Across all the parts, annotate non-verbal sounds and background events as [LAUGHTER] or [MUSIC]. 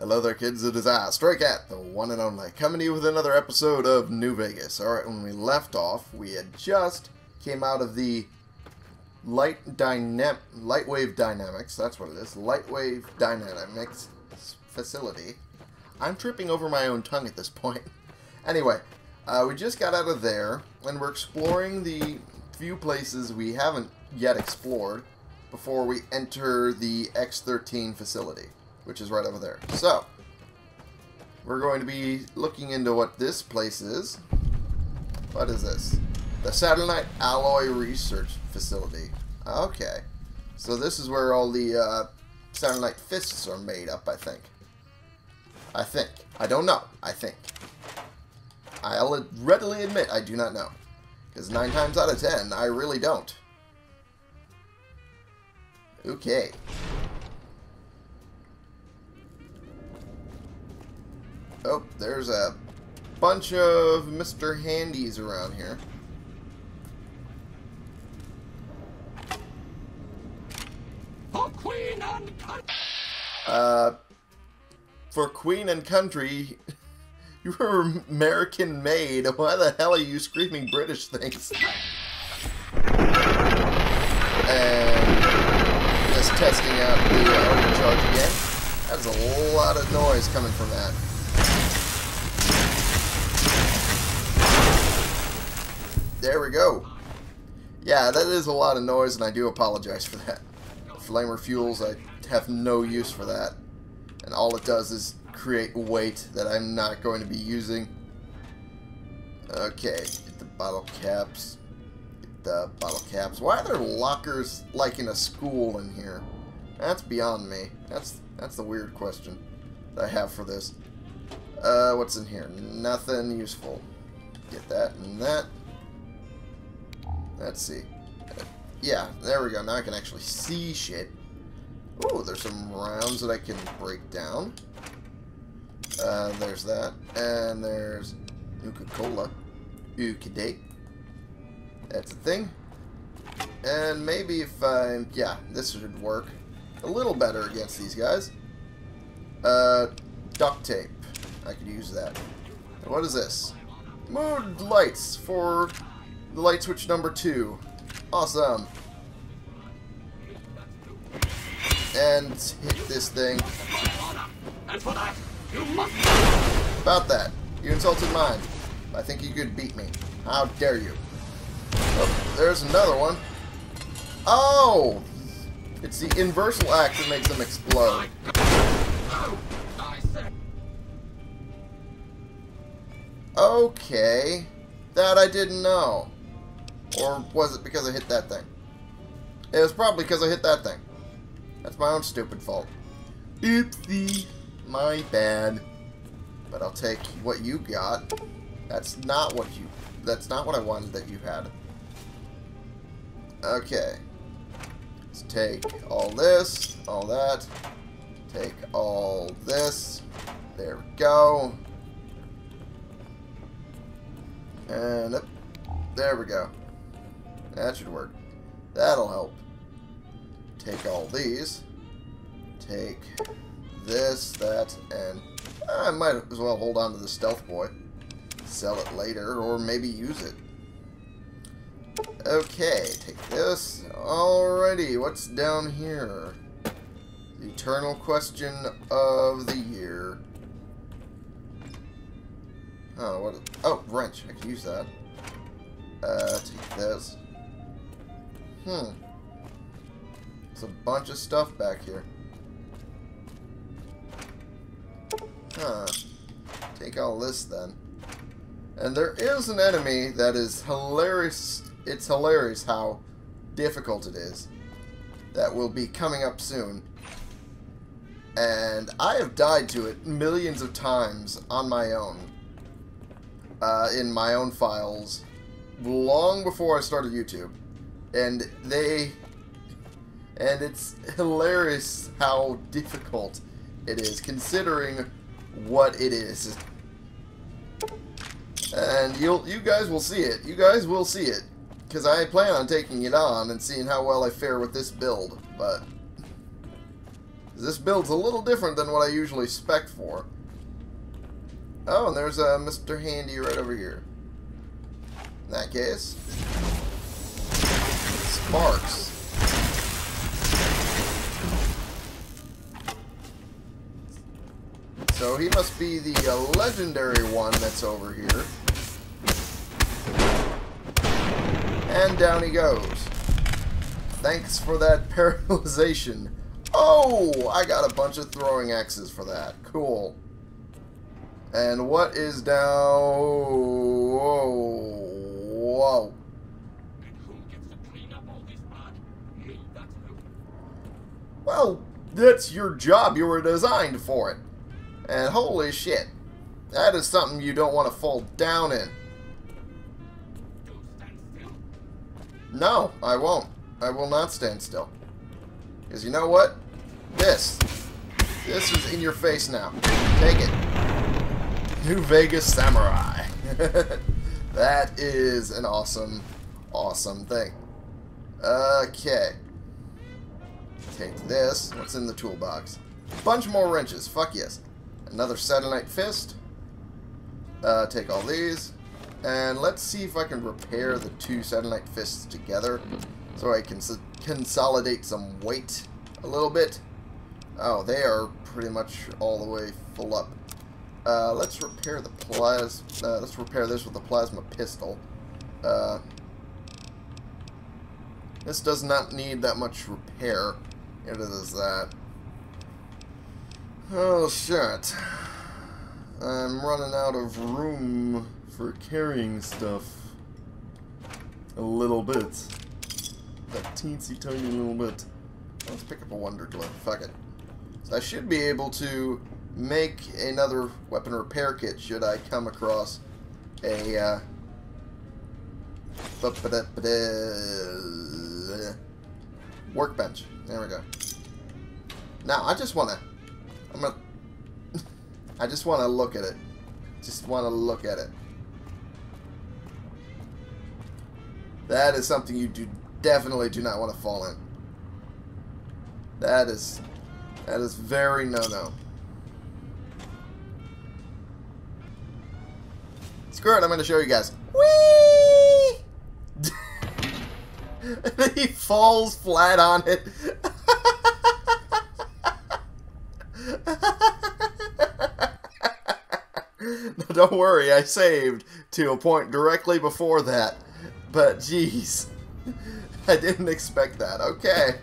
Hello there, kids. It is I, Stray Cat, the one and only, coming to you with another episode of New Vegas. Alright, when we left off, we had just came out of the light dynam light wave dynamics, that's what it is, light wave dynamics facility. I'm tripping over my own tongue at this point. [LAUGHS] Anyway, uh, we just got out of there, and we're exploring the few places we haven't yet explored before we enter the X13 facility which is right over there. So, we're going to be looking into what this place is. What is this? The Saturnite Alloy Research Facility. Okay. So this is where all the uh, Saturnite fists are made up, I think. I think. I don't know. I think. I'll readily admit I do not know. Because nine times out of ten, I really don't. Okay. Oh, there's a bunch of Mr. Handies around here. For Queen and Country. Uh, for Queen and Country, [LAUGHS] you were American made. Why the hell are you screaming British things? And just testing out the uh, overcharge again. That's a lot of noise coming from that. There we go. Yeah, that is a lot of noise, and I do apologize for that. Flamer fuels, I have no use for that. And all it does is create weight that I'm not going to be using. Okay, get the bottle caps. Get the bottle caps. Why are there lockers like in a school in here? That's beyond me. That's that's the weird question that I have for this. Uh, what's in here? Nothing useful. Get that and that. Let's see. Yeah, there we go. Now I can actually see shit. Oh, there's some rounds that I can break down. Uh, there's that. And there's Nuka-Cola. Ukade. That's a thing. And maybe if I... Yeah, this should work. A little better against these guys. Uh, duct tape. I could use that. What is this? Mood lights for the light switch number two. Awesome. And hit this thing. About that. You insulted mine. I think you could beat me. How dare you. Oh, there's another one. Oh! It's the inversal axe that makes them explode. Okay. That I didn't know. Or was it because I hit that thing? It was probably because I hit that thing. That's my own stupid fault. Oopsie. My bad. But I'll take what you got. That's not what you... That's not what I wanted that you had. Okay. Let's take all this, all that. Take all this. There we go. And up. There we go. That should work. That'll help. Take all these. Take this, that, and I might as well hold on to the stealth boy. Sell it later, or maybe use it. Okay, take this. Alrighty, what's down here? The eternal question of the year. Oh, what? Oh, wrench. I can use that. Uh, take this. Hmm. It's a bunch of stuff back here. Huh. Take all this then. And there is an enemy that is hilarious. It's hilarious how difficult it is. That will be coming up soon. And I have died to it millions of times on my own. Uh, in my own files. Long before I started YouTube. And they... And it's hilarious how difficult it is, considering what it is. And you'll you guys will see it. You guys will see it. Because I plan on taking it on and seeing how well I fare with this build. But This build's a little different than what I usually spec for. Oh, and there's uh, Mr. Handy right over here. In that case, Sparks. So he must be the uh, legendary one that's over here. And down he goes. Thanks for that [LAUGHS] paralyzation. Oh, I got a bunch of throwing axes for that. Cool. And what is down? Whoa. Whoa. And who gets to clean up all this mud? Me, that's who. Well, that's your job. You were designed for it. And holy shit. That is something you don't want to fall down in. No, I won't. I will not stand still. Because you know what? This. This is in your face now. Take it. New Vegas Samurai. [LAUGHS] that is an awesome, awesome thing. Okay. Take this. What's in the toolbox? Bunch more wrenches. Fuck yes. Another Saturnite Fist. Uh, take all these. And let's see if I can repair the two Saturnite Fists together so I can consolidate some weight a little bit. Oh, they are pretty much all the way full up. Uh, let's repair the plas. Uh, let's repair this with the plasma pistol. Uh, this does not need that much repair. It is that. Oh shit! I'm running out of room for carrying stuff. A little bit. That teensy tiny little bit. Let's pick up a Wonder Glue. Fuck it. So I should be able to make another weapon repair kit should I come across a uh, workbench. There we go. Now I just wanna I'm gonna [LAUGHS] I just wanna look at it. Just wanna look at it. That is something you do definitely do not want to fall in. That is that is very no no. Screw it, I'm gonna show you guys. Whee! [LAUGHS] He falls flat on it. Don't worry, I saved to a point directly before that. But jeez, [LAUGHS] I didn't expect that. Okay.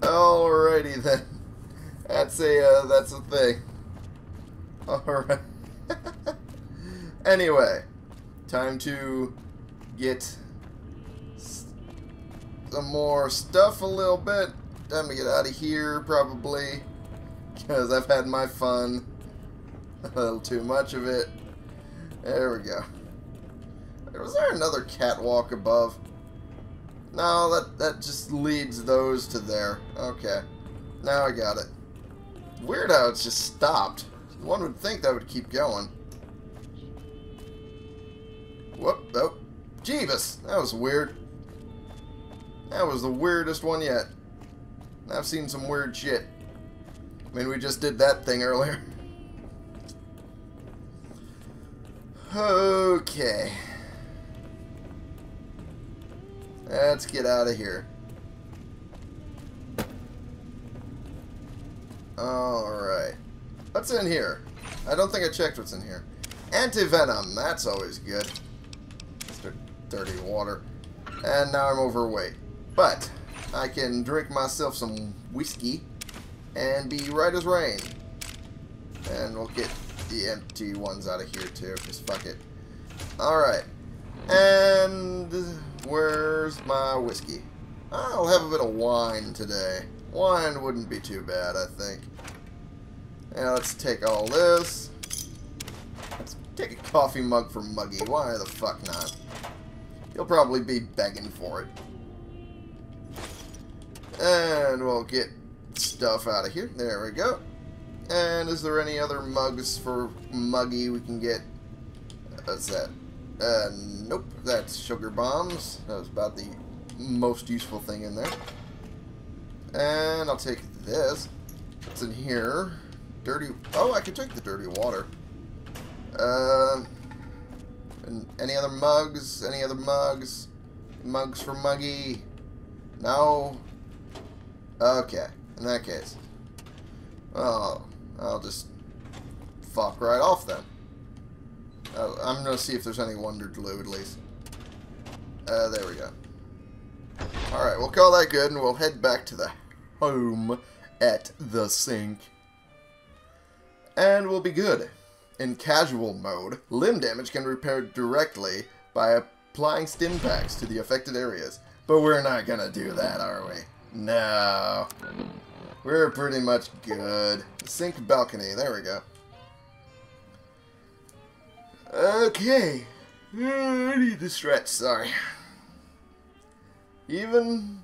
Alrighty then. That's a uh, that's a thing. Alright. [LAUGHS] anyway, time to get some more stuff a little bit. Time to get out of here, probably. Because I've had my fun. A [LAUGHS] little too much of it. There we go. Was there another catwalk above? No, that, that just leads those to there. Okay. Now I got it. Weird how it's just stopped. One would think that would keep going. Whoop, oh. Jeebus! That was weird. That was the weirdest one yet. I've seen some weird shit. I mean, we just did that thing earlier. [LAUGHS] Okay. Let's get out of here. Alright. What's in here? I don't think I checked what's in here. Anti-venom. That's always good. Dirty water. And now I'm overweight. But, I can drink myself some whiskey and be right as rain. And we'll get the empty ones out of here too, because fuck it. Alright. And where's my whiskey? I'll have a bit of wine today. Wine wouldn't be too bad, I think. Now let's take all this. Let's take a coffee mug for Muggy. Why the fuck not? He'll probably be begging for it. And we'll get stuff out of here. There we go. And is there any other mugs for Muggy we can get? What's that? Uh, nope. That's sugar bombs. That was about the most useful thing in there. And I'll take this. What's in here? Dirty... Oh, I can take the dirty water. Uh, and any other mugs? Any other mugs? Mugs for Muggy? No? Okay, in that case. Oh, I'll just fuck right off then. Uh, I'm gonna see if there's any Wonder Glue at least. Uh, there we go. Alright, we'll call that good and we'll head back to the home at the sink. And we'll be good. In casual mode, limb damage can be repaired directly by applying stim packs to the affected areas. But we're not gonna do that, are we? No. We're pretty much good. Sink balcony, there we go. Okay. Hmm, I need to stretch, sorry. Even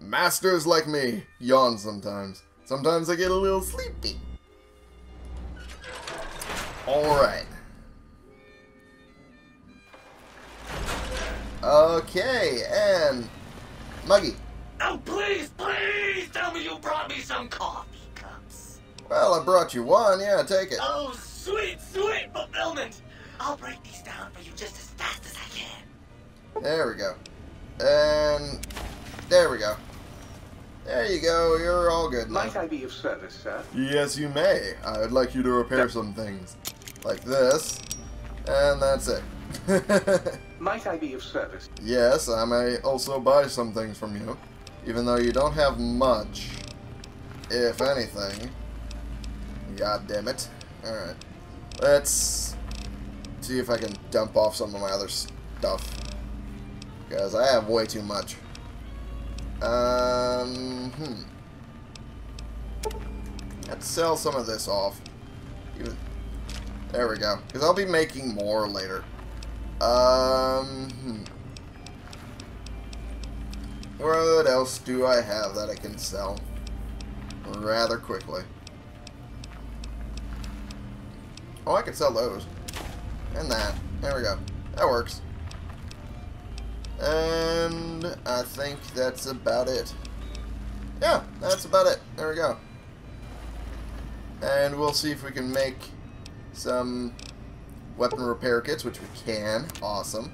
masters like me yawn sometimes. Sometimes I get a little sleepy. Alright. Okay, and Muggy. Well, I brought you one. Yeah, take it. Oh, sweet, sweet fulfillment. I'll break these down for you just as fast as I can. There we go. And there we go. There you go. You're all good now. Might I be of service, sir? Yes, you may. I would like you to repair some things. Like this. And that's it. [LAUGHS] Might I be of service? yes, I may also buy some things from you. Even though you don't have much. If anything. God damn it. Alright. Let's see if I can dump off some of my other stuff. Because I have way too much. Um, hmm. Let's sell some of this off. Even, there we go. Because I'll be making more later. Um, hmm. What else do I have that I can sell rather quickly? Oh, I can sell those. And that. There we go. That works. And I think that's about it. Yeah, that's about it. There we go. And we'll see if we can make some weapon repair kits, which we can. Awesome.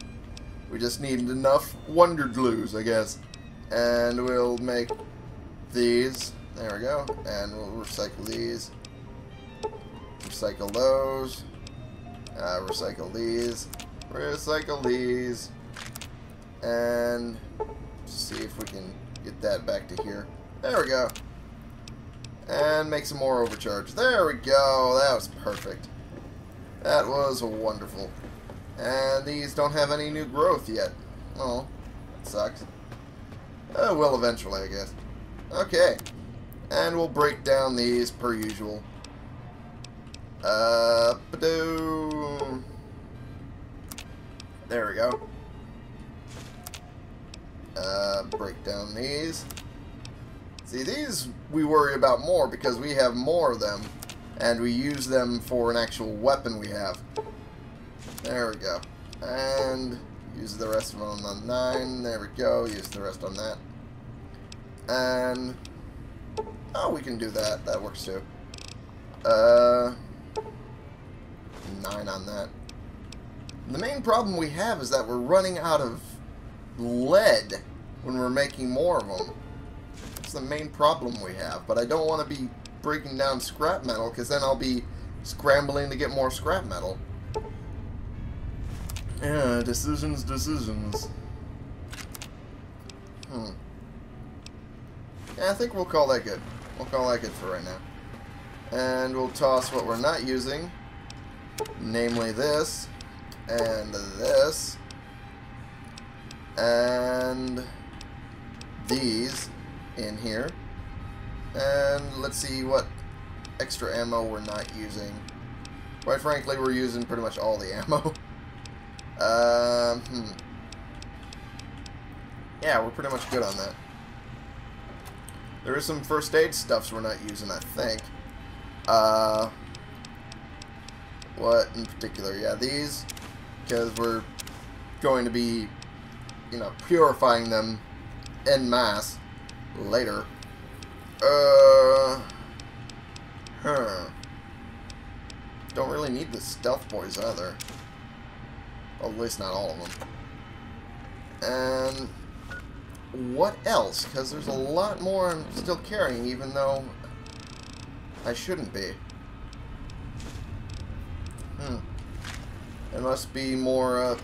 We just need enough wonder glues, I guess. And we'll make these. There we go. And we'll recycle these. Recycle those. Uh, recycle these. Recycle these. And see if we can get that back to here. There we go. And make some more overcharge. There we go. That was perfect. That was wonderful. And these don't have any new growth yet. Oh, that sucks. Uh, will eventually, I guess. Okay. And we'll break down these per usual. Uh. There we go. Uh, break down these. See, these we worry about more because we have more of them, and we use them for an actual weapon we have. There we go. And use the rest of them on 9. There we go. Use the rest on that. And... Oh, we can do that. That works too. Uh... 9 on that. The main problem we have is that we're running out of lead when we're making more of them. That's the main problem we have. But I don't want to be breaking down scrap metal because then I'll be scrambling to get more scrap metal. Yeah, decisions, decisions. Hmm. Yeah, I think we'll call that good. We'll call that good for right now. And we'll toss what we're not using. Namely this. And this. And these in here. And let's see what extra ammo we're not using. Quite frankly, we're using pretty much all the ammo. [LAUGHS] Um, hmm. Yeah, we're pretty much good on that. There is some first aid stuffs we're not using, I think. Uh, what in particular? Yeah, these, because we're going to be, you know, purifying them en masse later. Uh, Huh. Don't really need the stealth boys either. At least not all of them. And what else? Because there's a lot more I'm still carrying, even though I shouldn't be. Hmm. There must be more, uh,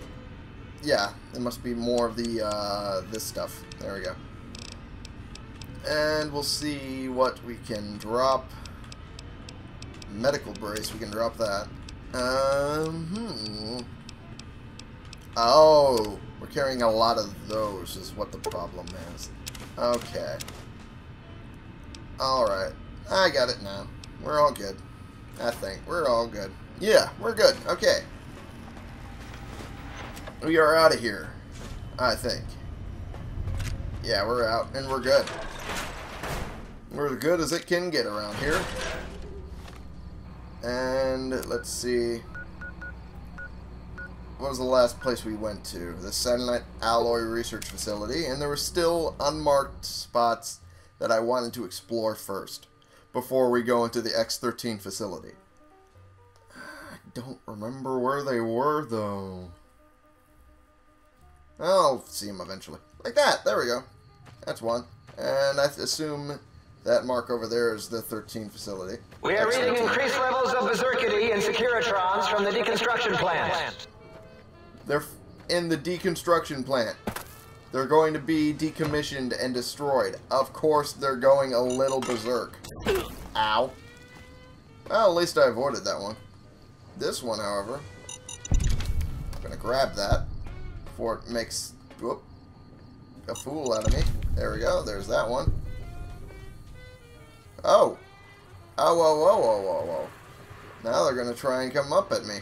yeah, there must be more of the, uh, this stuff. There we go. And we'll see what we can drop. Medical brace, we can drop that. Um, hmm. Oh, we're carrying a lot of those is what the problem is. Okay. Alright. I got it now. We're all good. I think. We're all good. Yeah, we're good. Okay. We are out of here. I think. Yeah, we're out, and we're good. We're as good as it can get around here. And let's see. What was the last place we went to? The Saturnite Alloy Research Facility, and there were still unmarked spots that I wanted to explore first before we go into the X13 facility. I don't remember where they were, though. I'll see him eventually. Like that. There we go. That's one. And I assume that mark over there is the 13 facility. We are reading increased levels of berserkity and securitrons from the deconstruction plant. They're in the deconstruction plant. They're going to be decommissioned and destroyed. Of course, they're going a little berserk. Ow. Well, at least I avoided that one. This one, however, I'm going to grab that before it makes whoop, a fool out of me. There we go. There's that one. Oh. Oh, whoa, whoa, whoa, whoa, whoa. Now they're going to try and come up at me.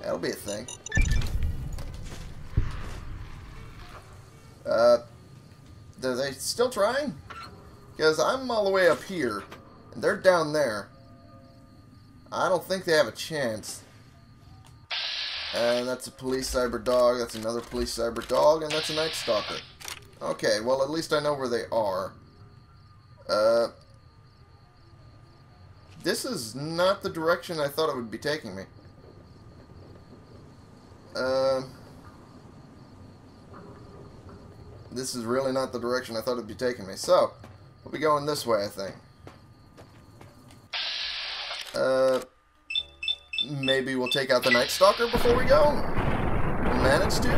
That'll be a thing. Uh, are they still trying? Because I'm all the way up here, and they're down there. I don't think they have a chance. And that's a police cyber dog, that's another police cyber dog, and that's a night stalker. Okay, well at least I know where they are. Uh, this is not the direction I thought it would be taking me. Uh, this is really not the direction I thought it'd be taking me. So, we'll be going this way, I think. Uh, maybe we'll take out the Night Stalker before we go? We'll manage to?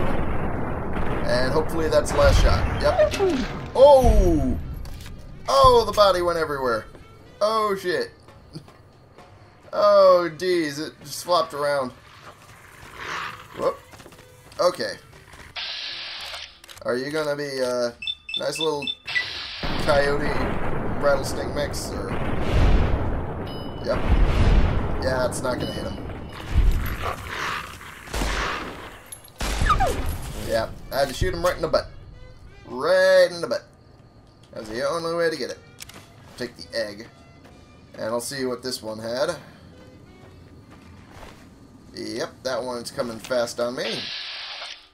And hopefully that's the last shot. Yep. Oh! Oh, the body went everywhere. Oh, shit. Oh, geez, it just flopped around. Whoop. Okay. Are you gonna be a nice little coyote rattlesnake mix, or? Yep. Yeah, it's not gonna hit him. Yeah, I had to shoot him right in the butt. Right in the butt. That's the only way to get it. Take the egg. And I'll see what this one had. Yep, that one's coming fast on me.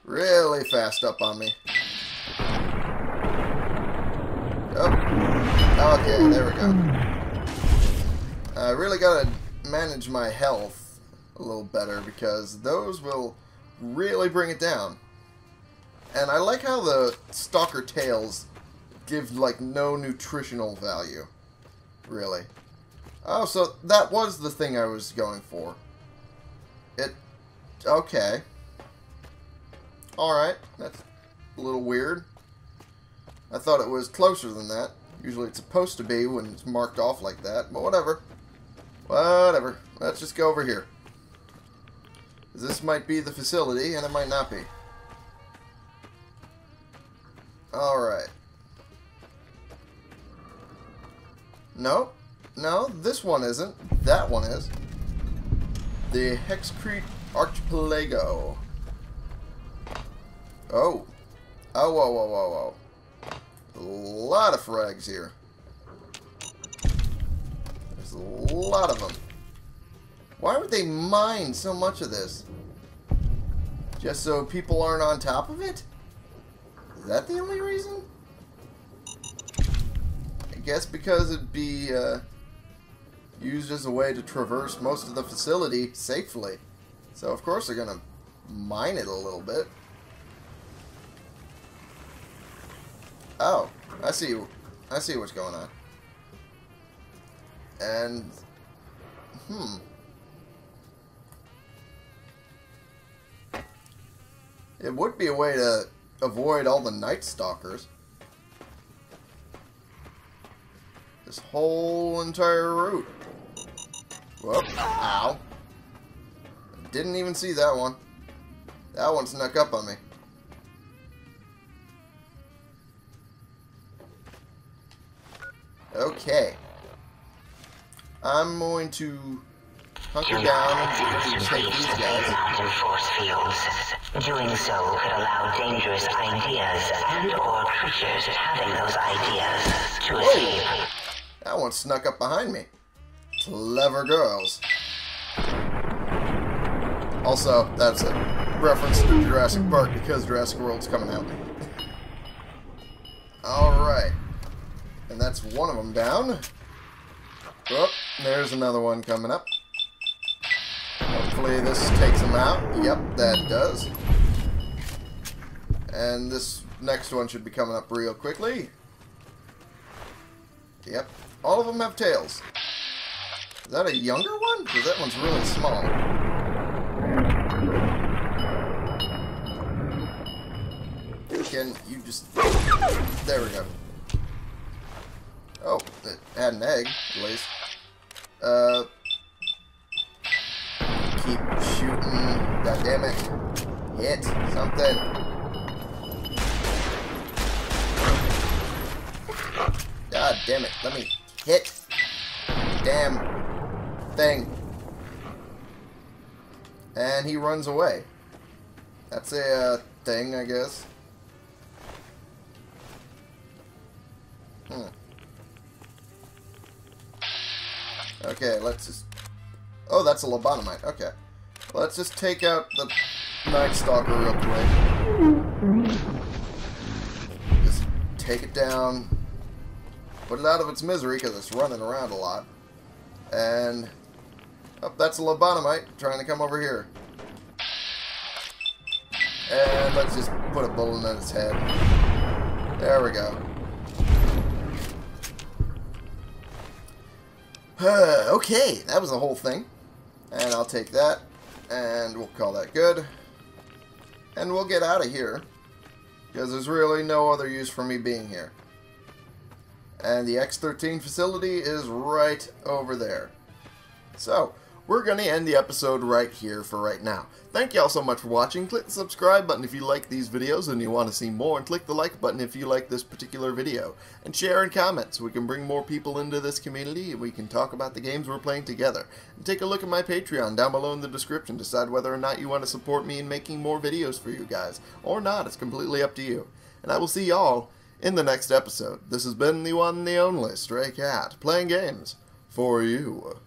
Really fast up on me. Oh. Okay, there we go. I really gotta manage my health a little better because those will really bring it down. And I like how the stalker tails give like no nutritional value. Really. Oh, so that was the thing I was going for. It... Okay. Alright, that's a little weird. I thought it was closer than that. Usually it's supposed to be when it's marked off like that, but whatever. Whatever. Let's just go over here. This might be the facility, and it might not be. Alright. No. No, this one isn't. That one is. The Hexcrete Archipelago. Oh. Oh, whoa, whoa, whoa, whoa. A lot of frags here. A lot of them. Why would they mine so much of this? Just so people aren't on top of it? Is that the only reason? I guess because it'd be, uh, used as a way to traverse most of the facility safely. So of course they're gonna mine it a little bit. Oh, I see. I see what's going on. And hmm. It would be a way to avoid all the Night Stalkers. This whole entire route. Whoop. Ow. Didn't even see that one. That one snuck up on me. Okay. I'm going to hunker down and take these guys. force fields. Doing so could allow dangerous ideas and or creatures having those ideas to escape. That one snuck up behind me. Clever girls. Also, that's a reference to Jurassic Park because Jurassic World's coming out. Alright. And that's one of them down. Oh, there's another one coming up. Hopefully this takes him out. Yep, that does. And this next one should be coming up real quickly. Yep, all of them have tails. Is that a younger one? Because that one's really small. Can you just... There we go. Oh, had an egg, at least. Uh... Keep shooting. God damn it. Hit something. God damn it. Let me hit. Damn thing. And he runs away. That's a uh, thing, I guess. Hmm. Okay, let's just... Oh, that's a lobotomite. Okay. Let's just take out the Night Stalker real quick. Just take it down. Put it out of its misery because it's running around a lot. And... Oh, that's a lobotomite trying to come over here. And let's just put a bullet in its head. There we go. Uh, okay, that was the whole thing. And I'll take that, and we'll call that good. And we'll get out of here, because there's really no other use for me being here. And the X-13 facility is right over there. So, we're going to end the episode right here for right now. Thank y'all so much for watching. Click the subscribe button if you like these videos and you want to see more, and click the like button if you like this particular video. And share and comment so we can bring more people into this community and we can talk about the games we're playing together. And take a look at my Patreon down below in the description. Decide whether or not you want to support me in making more videos for you guys. Or not, it's completely up to you. And I will see y'all in the next episode. This has been the one the only Stray Cat, playing games for you.